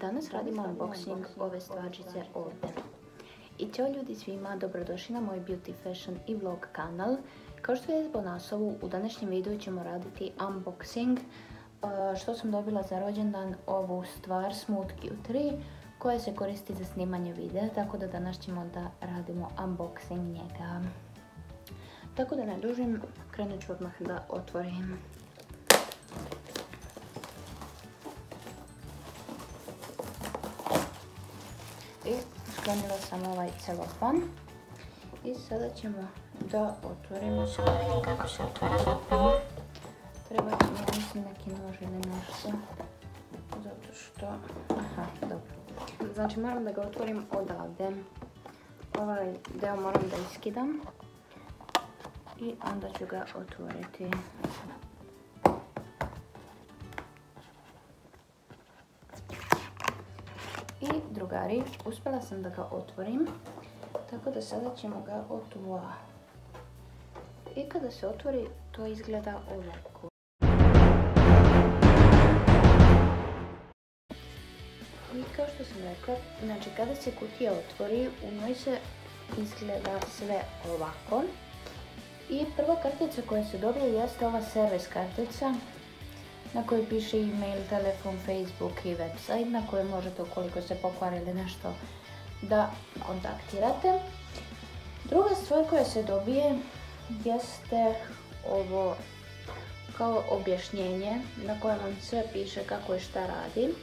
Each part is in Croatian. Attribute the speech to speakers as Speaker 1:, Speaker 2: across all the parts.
Speaker 1: Danas radimo unboxing ove stvarčice ovdje. I ćao ljudi svima, dobrodošli na moj Beauty Fashion i vlog kanal. Kao što je po naslovu, u današnjem videu ćemo raditi unboxing uh, što sam dobila za rođendan ovu stvar Smooth Q3 koja se koristi za snimanje videa, tako da danas ćemo da radimo unboxing njega. Tako da ne dužim, krenut ću odmah da otvorim. Sklonila sam ovaj celofan. I sada ćemo da otvorimo se kako se otvara zapravo. Treba mi mislim neki nož ili nešto. Zato što... Aha, dobro. Znači moram da ga otvorim odavde. Ovaj deo moram da iskidam. I onda ću ga otvoriti. Drugari, uspjela sam da ga otvorim, tako da sada ćemo ga otvoriti. I kada se otvori, to izgleda ovako. I kao što sam rekla, znači kada se kutija otvori, u njoj se izgleda sve ovako. I prva kartica koja se dobije jeste ova servis kartica na kojoj piše email, telefon, Facebook i website na kojoj možete ukoliko se pokvarili nešto da kontaktirate. Druga stvar koja se dobije jeste ovo kao objašnjenje na kojem vam sve piše kako i šta radi.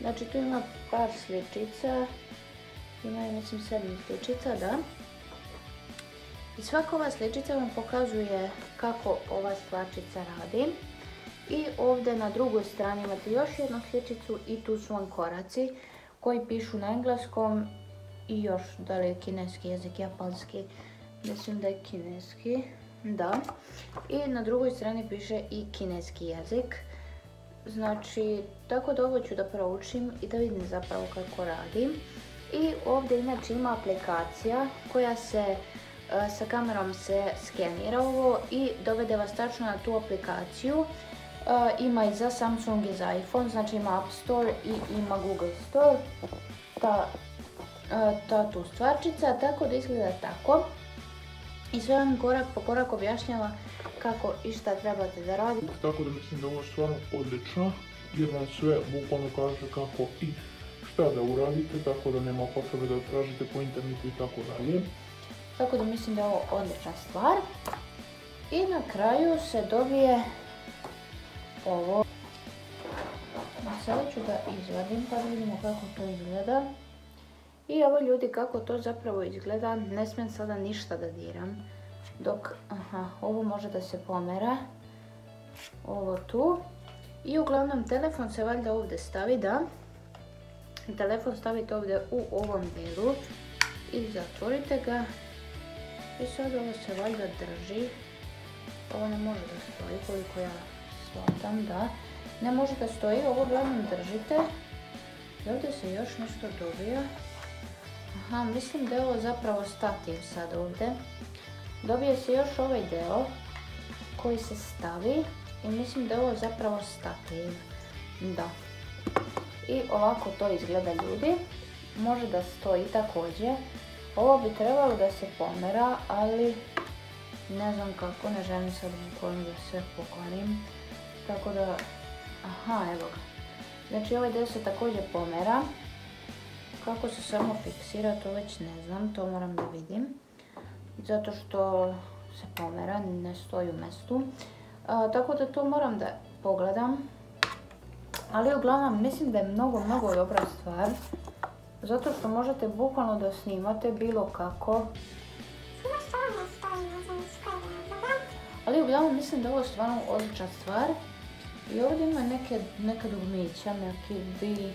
Speaker 1: Znači tu ima par sličica, ima mislim sedmi sličica, da. I svaka ova sličica vam pokazuje kako ova stvarčica radi. I ovdje na drugoj strani imate još jednu sličicu i tu su vam koraci koji pišu na engleskom i još da li je kineski jezik, japanski, mislim da je kineski, da. I na drugoj strani piše i kineski jezik. Znači, tako ovo ću da proučim i da vidim zapravo kako radim. I ovdje inače ima aplikacija koja se e, sa kamerom se skenira ovo i dovede vas tačno na tu aplikaciju ima i za Samsung i za iPhone, znači ima App Store i ima Google Store, ta, ta tu stvarčica, tako da izgleda tako. I sve vam korak po korak objašnjava kako i šta trebate da radite.
Speaker 2: Tako da mislim da ovo je stvarno odlično, jer vam sve bukvalno kaže kako i šta da uradite, tako da nema potrebe da tražite po internetu i tako dalje.
Speaker 1: Tako da mislim da je ovo odlična stvar. I na kraju se dobije ovo. Sada ću da izvadim pa vidimo kako to izgleda. I ovo ljudi kako to zapravo izgleda, ne smijem sada ništa da diram. Dok, aha, ovo može da se pomera. Ovo tu. I uglavnom telefon se valjda ovdje stavi, da. Telefon stavite ovdje u ovom dijelu i zatvorite ga. I sad ovo se valjda drži. Ovo ne može da stoji koliko ja shvatam, da. Ne može da stoji, ovo uglavnom držite. I ovdje se još nešto dobija. Aha, mislim da je ovo zapravo stativ sad ovdje. Dobije se još ovaj deo koji se stavi i mislim da je ovo zapravo stativ. Da. I ovako to izgleda ljudi. Može da stoji također. Ovo bi trebalo da se pomera, ali ne znam kako, ne želim sad da se poklonim. Tako da, aha, evo ga. Znači ovaj dio se također pomera. Kako se samo fiksira, to već ne znam, to moram da vidim. Zato što se pomera, ne stoji u mestu. tako da to moram da pogledam. Ali uglavnom mislim da je mnogo, mnogo dobra stvar. Zato što možete bukvalno da snimate bilo kako. Ali uglavnom mislim da je ovo stvarno odlična stvar. I ovdje ima neke, neka dugmića, neki B,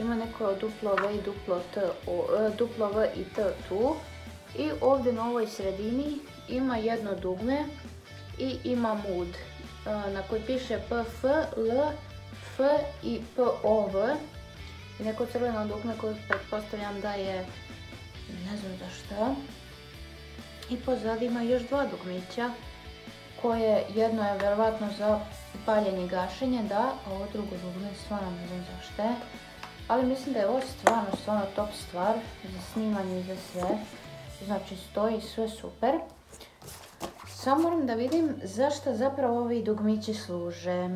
Speaker 1: ima neko duplo V i duplo T, e, duplo V i T tu. I ovdje na ovoj sredini ima jedno dugme i ima mood e, na koji piše PF, L, F i POV. I neko crveno dugme koje pretpostavljam da je ne znam za šta. I pozad ima još dva dugmića koje jedno je vjerovatno za paljenje i gašenje, da, a ovo drugo dugme stvarno ne znam zašto. Ali mislim da je ovo stvarno, stvarno top stvar za snimanje i za sve. Znači stoji sve super. Samo moram da vidim zašto zapravo ovi dugmići služe.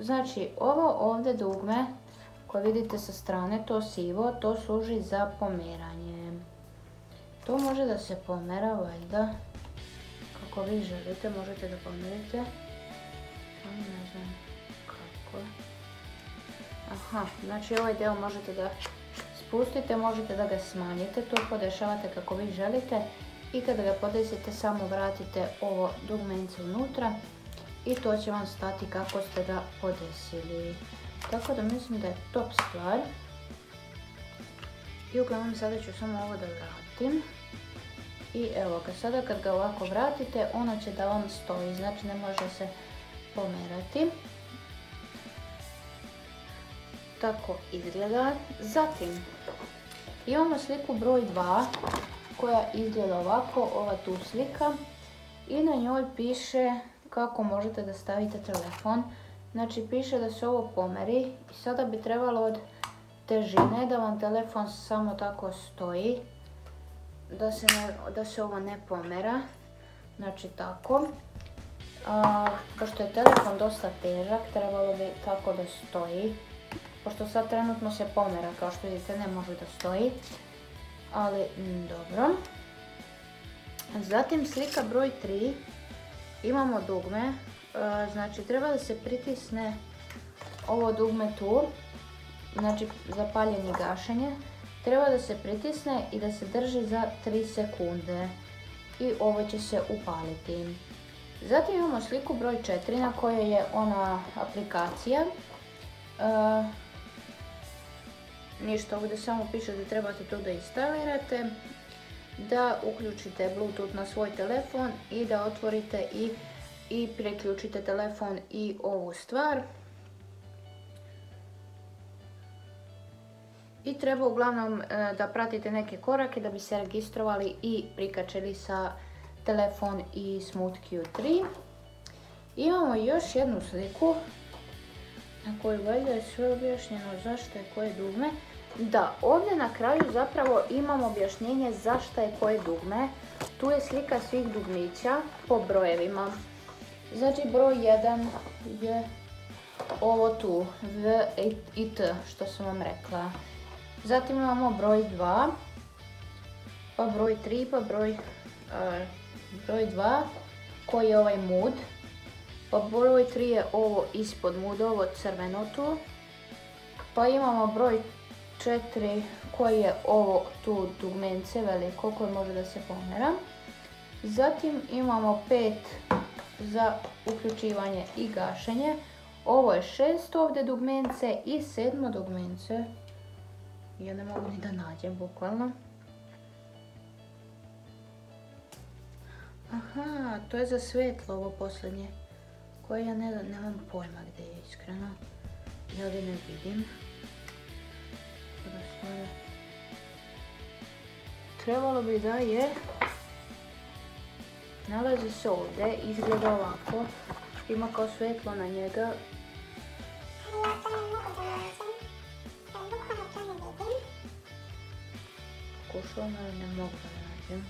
Speaker 1: Znači ovo ovdje dugme koje vidite sa strane, to sivo, to služi za pomeranje. To može da se pomera valjda kako vi želite, možete da pomerite. ne znam kako. Aha, znači ovaj dio možete da spustite, možete da ga smanjite, to podešavate kako vi želite i kada ga podesite samo vratite ovo dugmence unutra i to će vam stati kako ste ga podesili. Tako da mislim da je top stvar. I uglavnom sada ću samo ovo da vratim. I evo ga, sada kad ga ovako vratite, ono će da vam stoji, znači ne može se pomerati. Tako izgleda. Zatim, imamo sliku broj 2 koja izgleda ovako, ova tu slika. I na njoj piše kako možete da stavite telefon. Znači piše da se ovo pomeri i sada bi trebalo od težine da vam telefon samo tako stoji. Da se, se ovo ne pomera. Znači tako. pošto je telefon dosta težak, trebalo bi tako da stoji. Pošto sad trenutno se pomera, kao što vidite ne može da stoji. Ali dobro. Zatim slika broj 3. Imamo dugme E, znači treba da se pritisne ovo dugme tu, znači zapaljenje gašenje, treba da se pritisne i da se drži za 3 sekunde i ovo će se upaliti. Zatim imamo sliku broj 4 na kojoj je ona aplikacija. E, ništa, ovdje samo piše da trebate to da instalirate, da uključite Bluetooth na svoj telefon i da otvorite i preključite telefon i ovu stvar. I treba uglavnom e, da pratite neke korake da bi se registrovali i prikačili sa telefon i Smooth Q3. Imamo još jednu sliku na kojoj valjda je sve objašnjeno zašto je koje dugme. Da, ovdje na kraju zapravo imamo objašnjenje zašto je koje dugme. Tu je slika svih dugmića po brojevima. Znači broj 1 je ovo tu, V i T, što sam vam rekla. Zatim imamo broj 2, pa broj 3, pa broj, broj 2, koji je ovaj mood. Pa broj 3 je ovo ispod mood, ovo crveno tu. Pa imamo broj 4 koji je ovo tu dugmence veliko koje može da se pomera. Zatim imamo 5 za uključivanje i gašenje. Ovo je šest ovdje dugmence i sedmo dugmence. Ja ne mogu ni da nađem bukvalno. Aha, to je za svetlo ovo posljednje. Koje ja ne, nemam pojma gdje je iskreno. Ja ovdje ne vidim. Trebalo bi da je Nalazi se ovdje, izgleda ovako, ima kao svjetlo na njega. Pokušao ne mogu da nađem.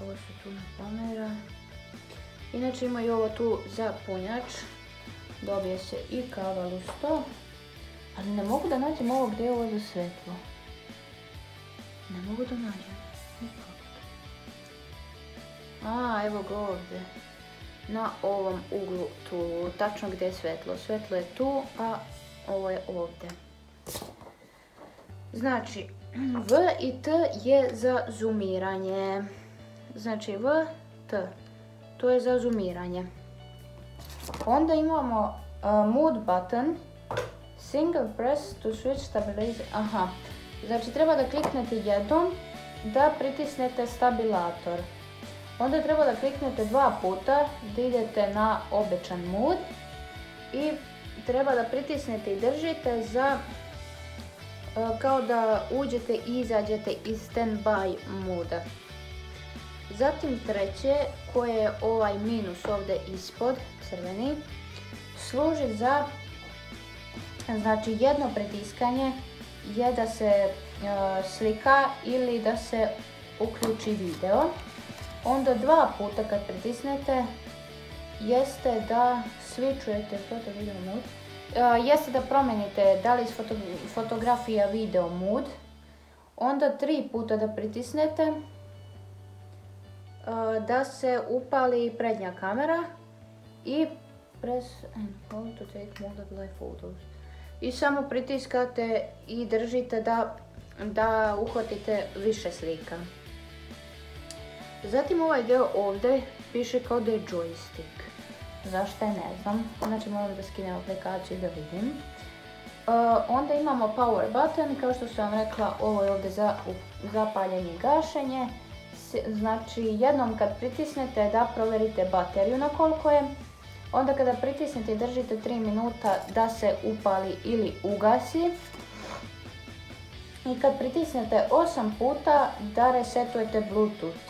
Speaker 1: Ovo se tu ne pomera. Inače ima i ovo tu za punjač. Dobije se i kava uz to. Ali ne mogu da nađem ovo gdje je ovo za svjetlo. Ne mogu da nađem. A, evo ga ovdje. Na ovom uglu tu, tačno gdje je svetlo. Svetlo je tu, a ovo je ovdje. Znači, V i T je za zoomiranje. Znači, V, T. To je za zoomiranje. Onda imamo uh, mood button. Single press to switch stabilizer. Aha. Znači, treba da kliknete jednom da pritisnete stabilator. Onda treba da kliknete dva puta da idete na običan mood i treba da pritisnete i držite za e, kao da uđete i izađete iz standby mooda. Zatim treće, koje je ovaj minus ovdje ispod, crveni, služi za znači jedno pritiskanje je da se e, slika ili da se uključi video. Onda dva puta kad pritisnete jeste da switchujete foto video mood. Jeste da promijenite da li iz fotografija video mood. Onda tri puta da pritisnete da se upali prednja kamera i press and hold to take multiple photos. I samo pritiskate i držite da, da uhvatite više slika. Zatim ovaj dio ovdje piše kao da je joystick. Zašto je ne znam. Znači moram da skinem aplikaciju da vidim. Uh, onda imamo power button, kao što sam vam rekla, ovo je ovdje za zapaljenje i gašenje. Znači jednom kad pritisnete da provjerite bateriju na koliko je. Onda kada pritisnete i držite 3 minuta da se upali ili ugasi. I kad pritisnete 8 puta da resetujete bluetooth.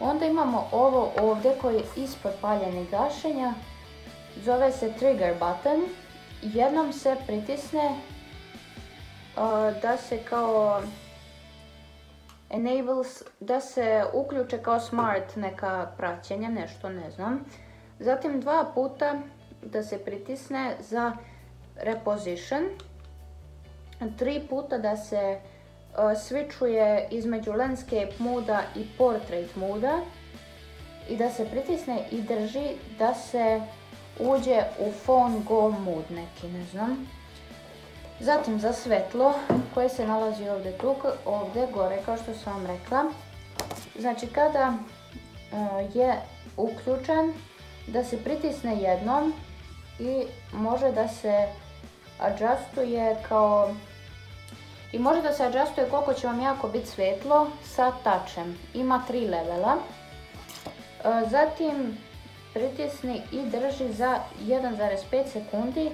Speaker 1: Onda imamo ovo ovdje koji je ispod paljenja i gašenja. Zove se trigger button. Jednom se pritisne da se kao enables, da se uključe kao smart neka praćenja, nešto ne znam. Zatim dva puta da se pritisne za reposition. Tri puta da se switchuje između landscape moda i portrait moda i da se pritisne i drži da se uđe u phone go mood neki, ne znam. Zatim za svetlo koje se nalazi ovdje tu, ovdje gore kao što sam vam rekla. Znači kada je uključen da se pritisne jednom i može da se adjustuje kao i može da se adjustuje koliko će vam jako biti svetlo sa touchem. Ima tri levela. E, zatim pritisni i drži za 1,5 sekundi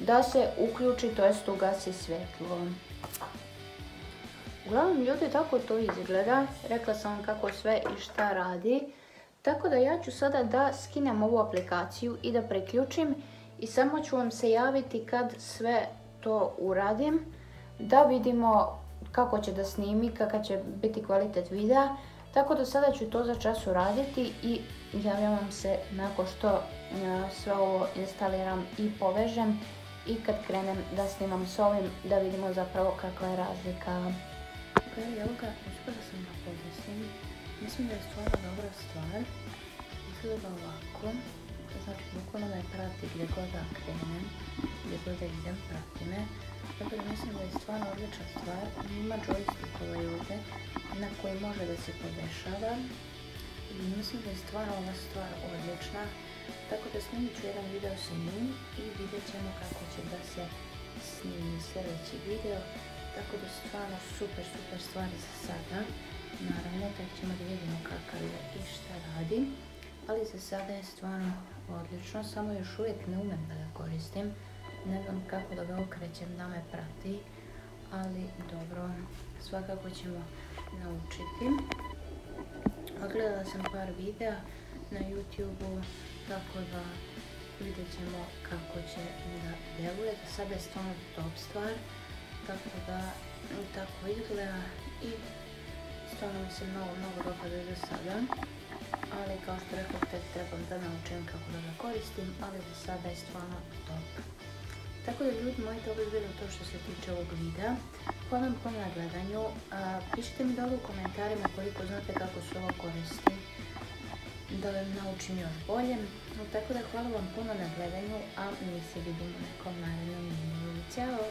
Speaker 1: da se uključi, to jest ugasi svjetlo. Uglavnom ljudi tako to izgleda. Rekla sam vam kako sve i šta radi. Tako da ja ću sada da skinem ovu aplikaciju i da preključim i samo ću vam se javiti kad sve to uradim da vidimo kako će da snimi, kakav će biti kvalitet videa. Tako da sada ću to za čas uraditi i javljam vam se nakon što e, sve ovo instaliram i povežem i kad krenem da snimam s ovim da vidimo zapravo kakva je razlika. Ok, evo ga, uspjela sam da. Mislim da je stvarno dobra stvar. Izgleda ovako. Znači, bukvalno me prati gdje god da krenem, gdje god da idem, prati me. Tako da mislim da je stvarno odlična stvar. Ima joystick ovaj ovdje na koji može da se podešava. Mislim da je stvarno ova stvar odlična. Tako da snimit ću jedan video sa njim i vidjet ćemo kako će da se snimi sljedeći video. Tako da stvarno super, super stvari za sada. Naravno, tek ćemo da vidimo kakav je i šta radi. Ali za sada je stvarno odlično, samo još uvijek ne umem da ga koristim ne znam kako da ga okrećem da me prati, ali dobro, svakako ćemo naučiti. Ogledala sam par videa na youtube tako da vidjet ćemo kako će da deluje. Za sada je stvarno top stvar, tako da tako izgleda i stvarno mi se mnogo, mnogo dopada za sada. Ali kao što rekao, tek trebam da naučim kako da ga koristim, ali za sada je stvarno top. Tako da ljudi moji, to bi bilo to što se tiče ovog videa. Hvala vam puno na gledanju. pišite mi dole u komentarima koliko znate kako se ovo koristi. Da vam naučim još bolje. tako da hvala vam puno na gledanju, a mi se vidimo u nekom narednom videu. Ćao!